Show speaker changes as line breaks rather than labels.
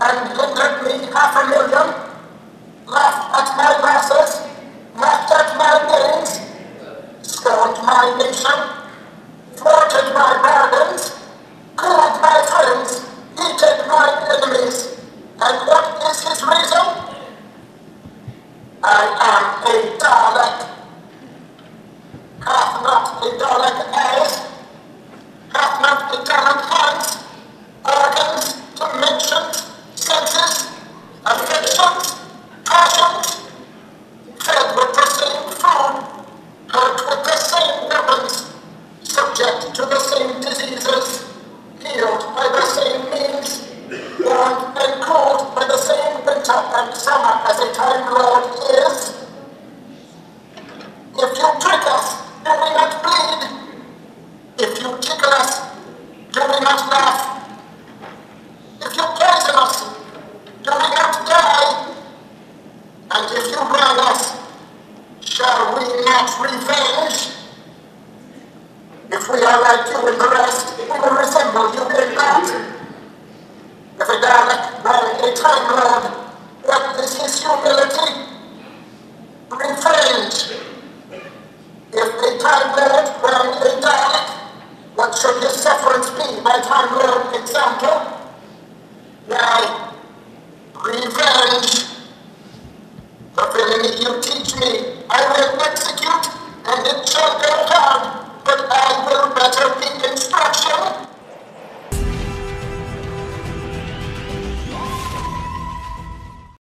and hindered me half a million, laughed at my verses, laughed at my gains, scorned my nation, thwarted my bargains, cooled my friends, heated my enemies. And what is his reason? I am a Dalek. Hath not a Dalek time lord is. If you trick us, do we not bleed? If you tickle us, do we not laugh? If you poison us, do we not die? And if you wrong us, shall we not revenge? If we are like you in the rest, we will resemble you in that. If a Dalek wrong a Time Lord, what is his humility? Revenge. If a Time Lord wrong a Dalek, what should his by Time Lord example? Why, revenge. The villainy you teach me, I will next